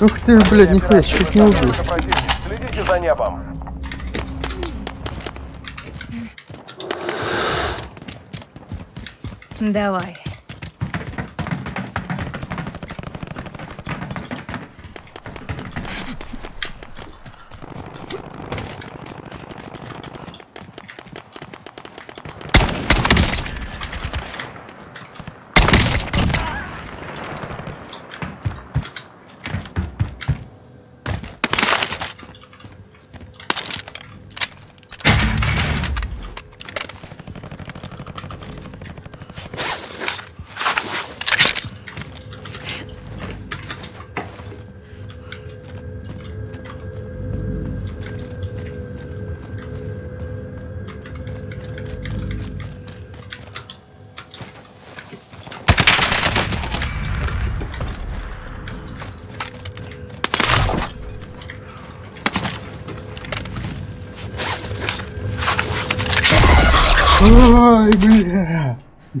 Ух ты, блядь, нихуя, чуть не убил. Следите за небом. Давай.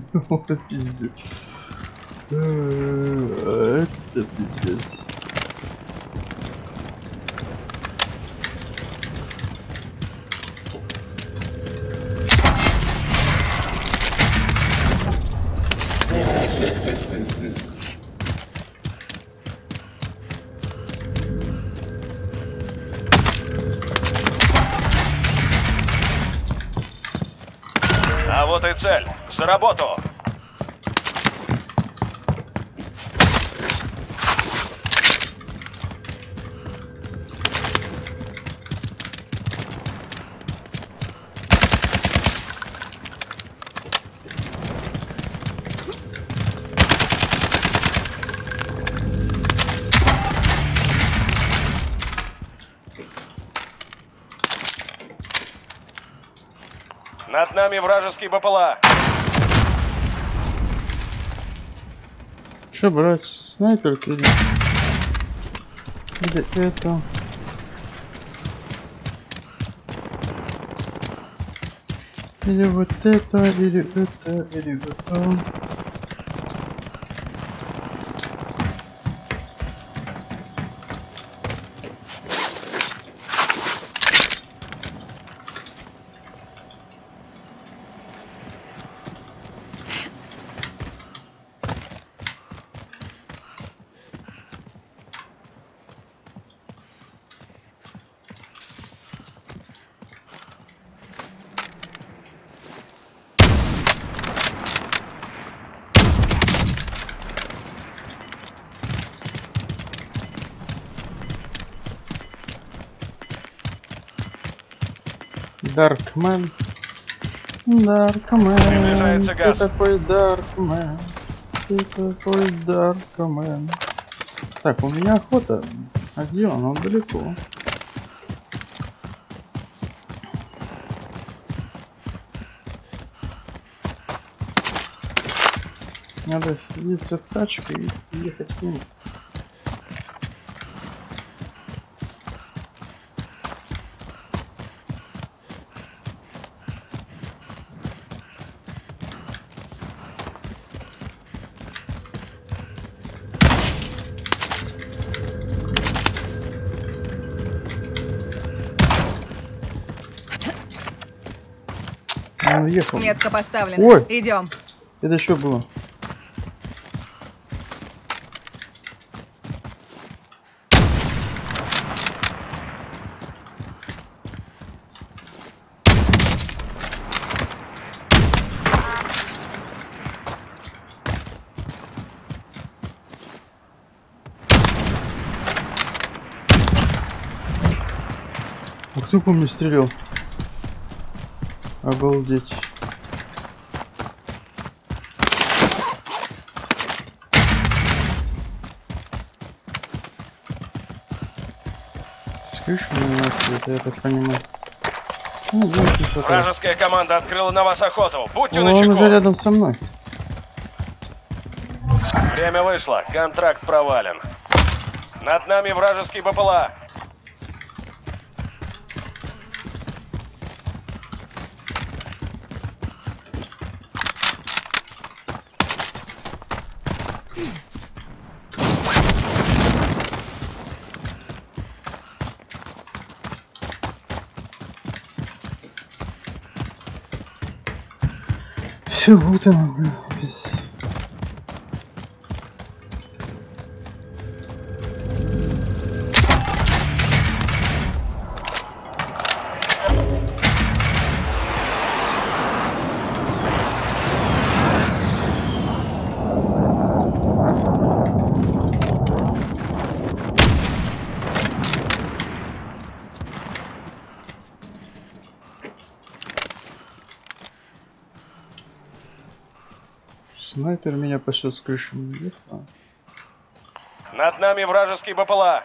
пиздец. Это пиздец. А вот и цель. За работу. Над нами вражеский БПЛА. Что брать, снайперки или... Или это... Или вот это, или это, или вот то. Даркмен. Даркмен. Приближается Ты газ. такой Даркмен. Ты такой Даркмен. Так, у меня охота. А где он? Он далеко. Надо садиться в тачку и ехать к нему. Он уехал. Метка поставлена. Ой. Идем. Это что было? А кто по мне стрелял? Обалдеть. С крыши нахуй, это я так понимаю. Ну, хватает. Вражеская команда открыла на вас охоту. Будьте О, Он начеку. уже рядом со мной. Время вышло. Контракт провален. Над нами вражеский БПЛА. Все лутано, блин, без... Пошлет с крыши наверх. Над нами вражеский БПЛА.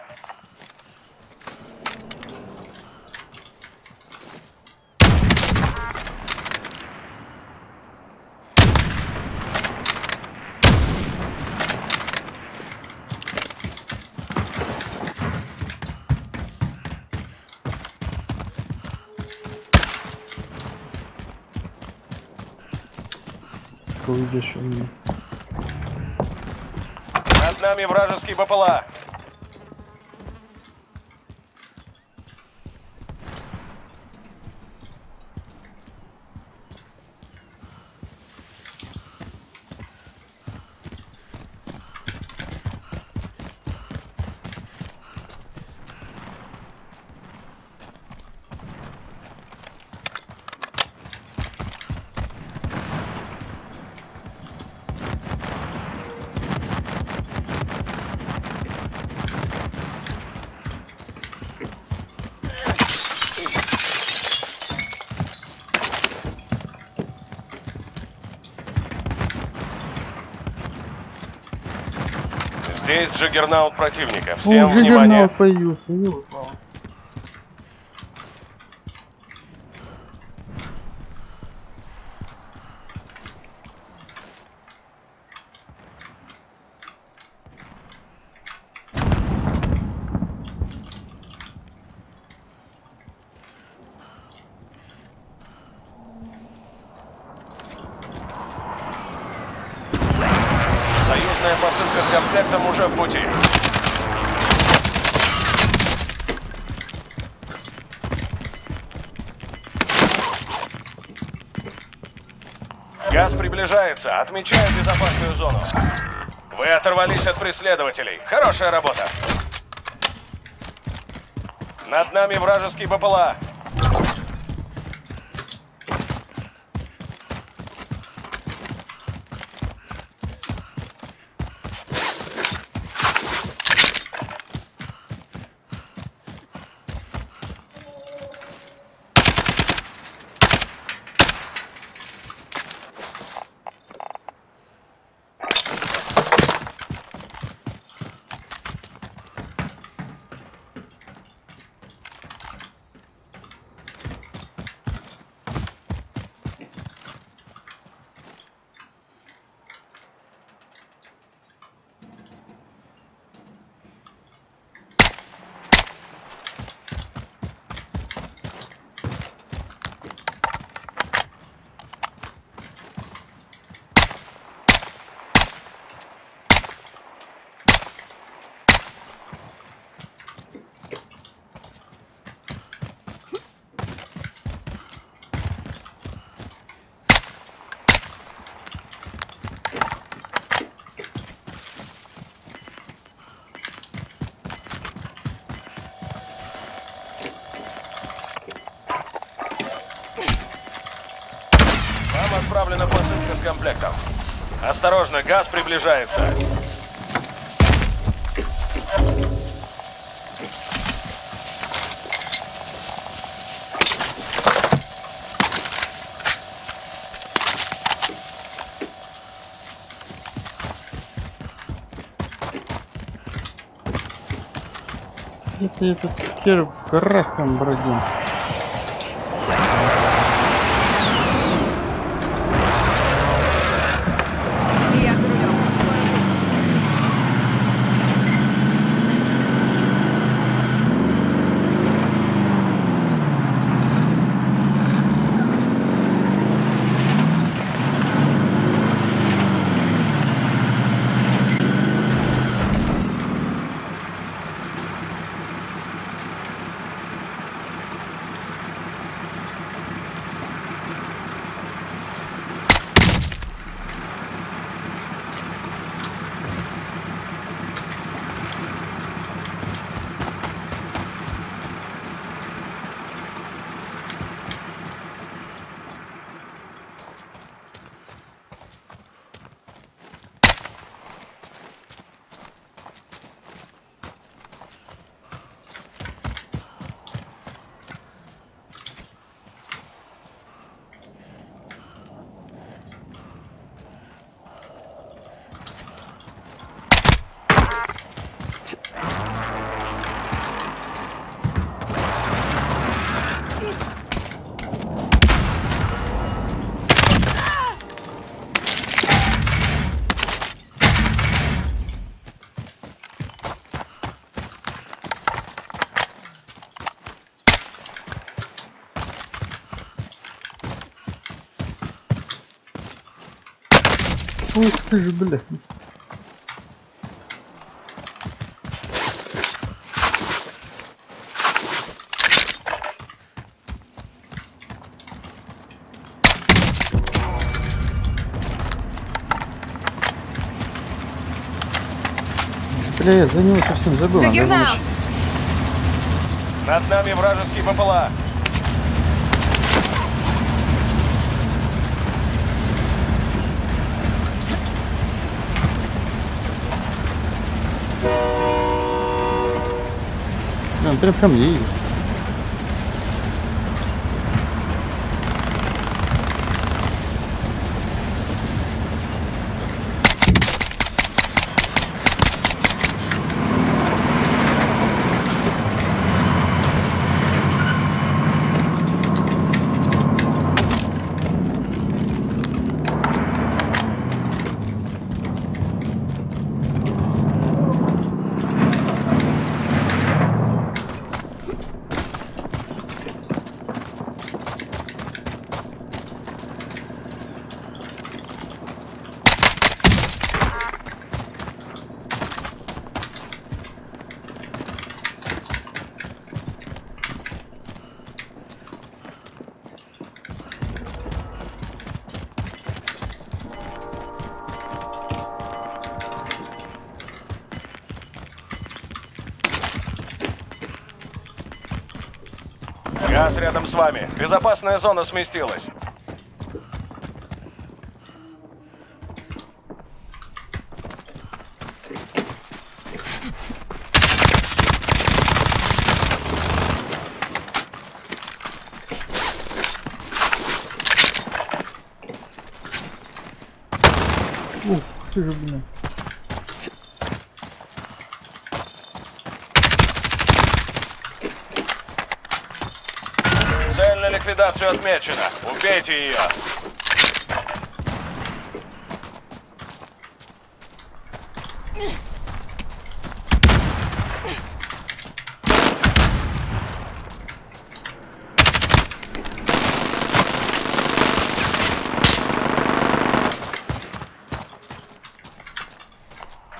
Уйдешь у меня. Нами вражеский БПЛА. Джаггернаут противника. Всем О, внимание. Появился, Союзная посылка с комплектом уже в пути. Газ приближается. Отмечаю безопасную зону. Вы оторвались от преследователей. Хорошая работа. Над нами вражеский БПЛА. Вам отправлена посылка с комплектом. Осторожно, газ приближается. Это этот горах там бродил. Ух ты ж, бля. Бля, я за него совсем забыл. надо Над нами вражеский БПЛА. sempre no caminho. Газ рядом с вами. Безопасная зона сместилась. Ух ты же, блин. Цель на ликвидацию Убейте ее.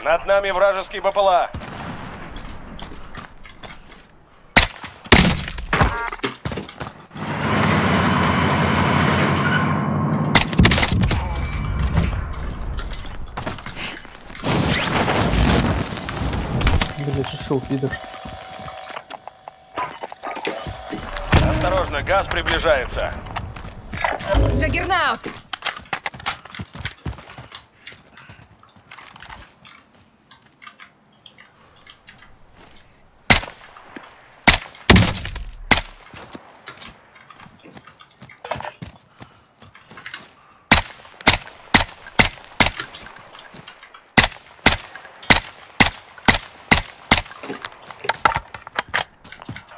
Над нами вражеский БПЛА. Ушел, пидор. Осторожно, газ приближается. Джаггернаут!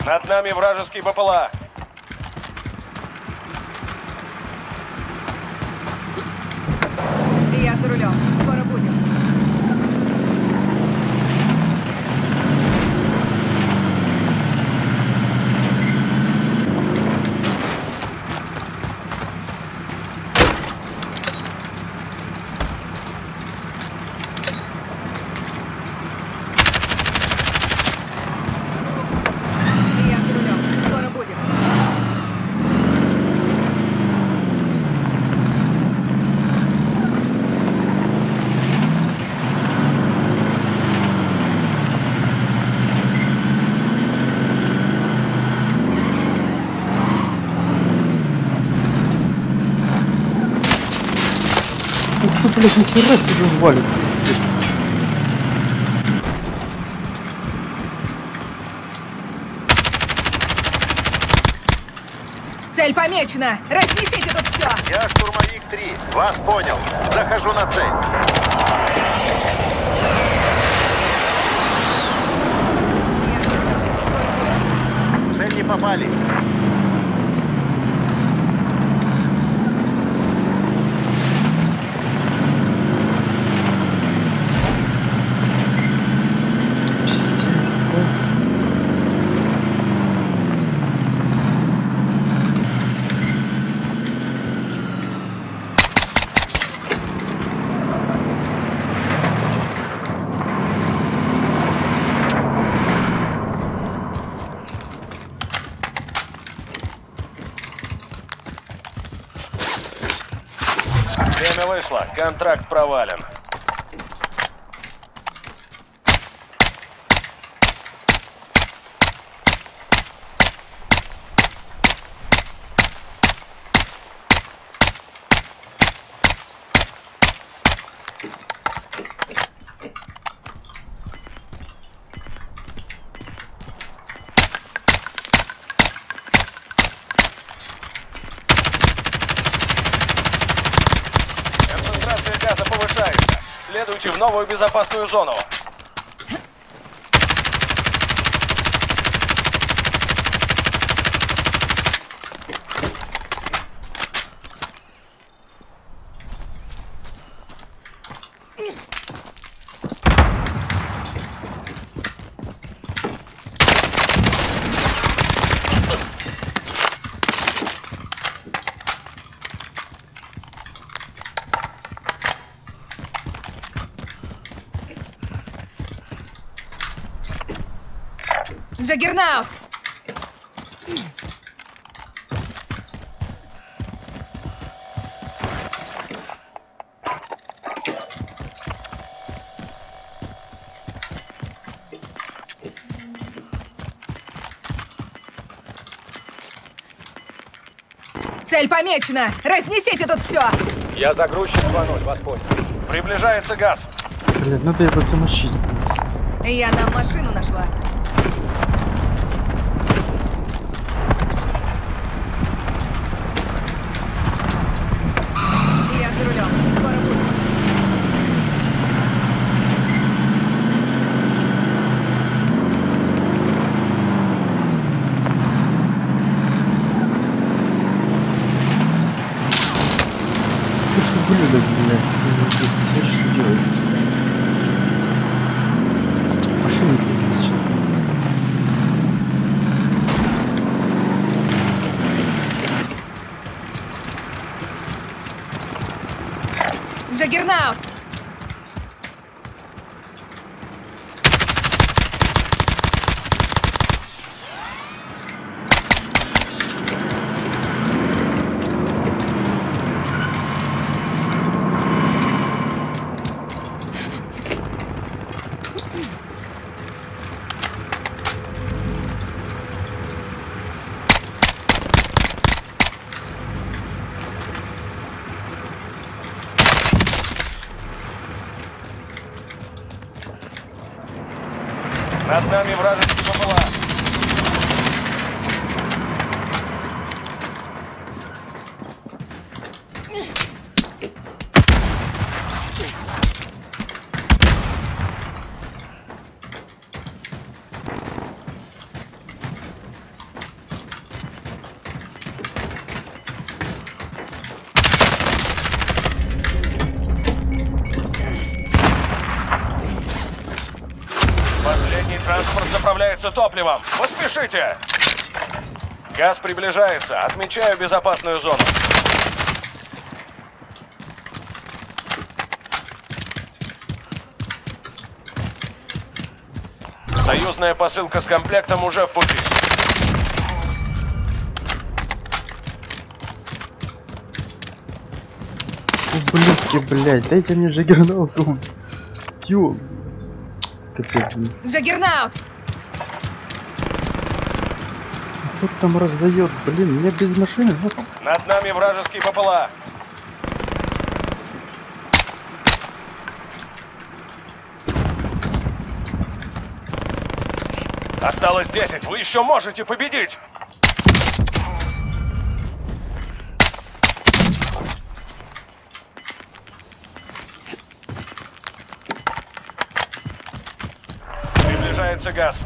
Над нами вражеский БПЛА. Я за рулем. Скоро будем. Я за рулем. Скоро будем. Ты, блядь, нихера себе валит. Цель помечена! Разнесите тут все! Я штурмовик 3. Вас понял. Захожу на цель. Я за рулем. Скоро будем. В цель не попали. Пиздец, блядь. Время вышло. Контракт провален. Концентрация газа повышается. Следуйте новую безопасную зону. Джаггернаут! Цель помечена! Разнесите тут все! Я загрузчик 2-0, вас понял. Приближается газ. Блядь, надо его замочить. Я нам машину нашла. Я за рулем. Скоро буду. Ты что, блядь, блядь? Ты здесь все что делать? Машины пиздить. Джаггернаут! Над нами вражеский БПЛА. Последний заправляется топливом. Поспешите! Газ приближается. Отмечаю безопасную зону. Союзная посылка с комплектом уже в пути. Ублюдки, блядь, дайте мне джаггернауту. Тё. Капец. Джаггернаут! Кто там раздает? Блин, мне без машины жопа. Над нами вражеский БПЛА. Осталось 10. Вы еще можете победить. Приближается газ.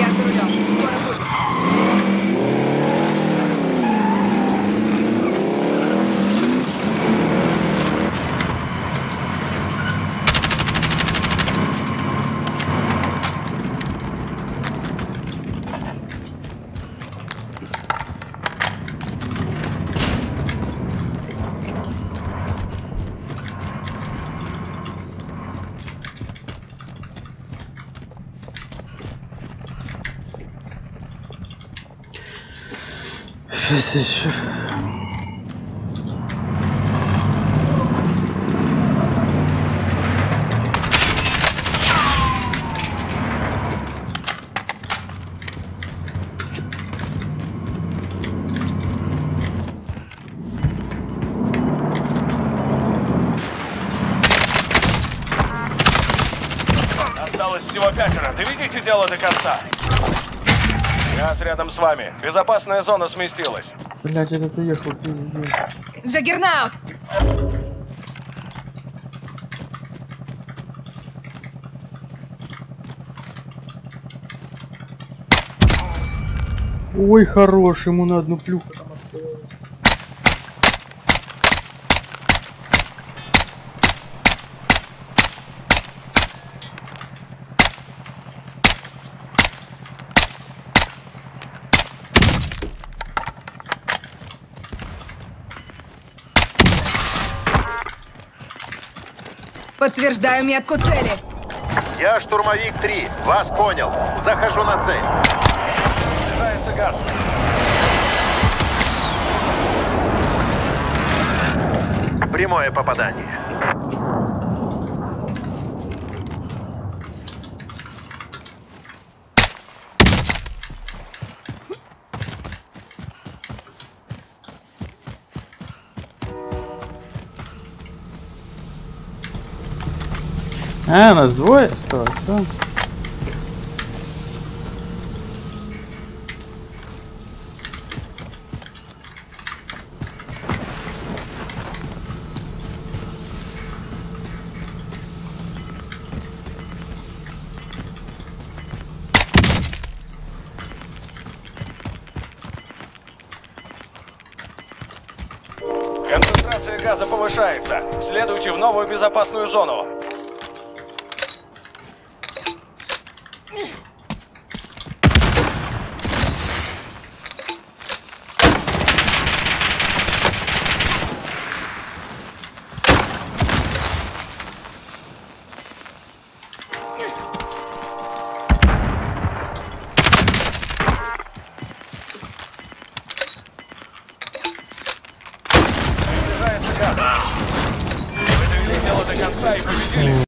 Я за рулем. Скоро будет. Еще. Осталось всего пятеро. Доведите дело до конца. Газ рядом с вами. Безопасная зона сместилась. Блять, этот уехал. Джаггернаут! Ой, хорош, ему на одну плюху там оставалось. Подтверждаю метку цели. Я штурмовик 3. Вас понял. Захожу на цель. Снижается газ. Прямое попадание. А, нас двое осталось, а? Концентрация газа повышается. Следуйте в новую безопасную зону.